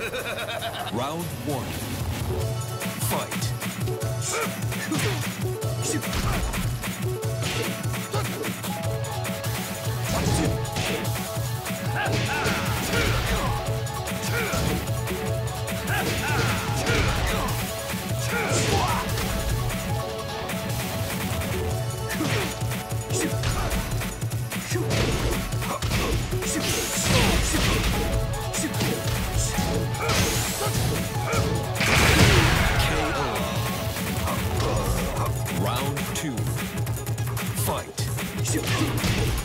Round one. Fight. Fight.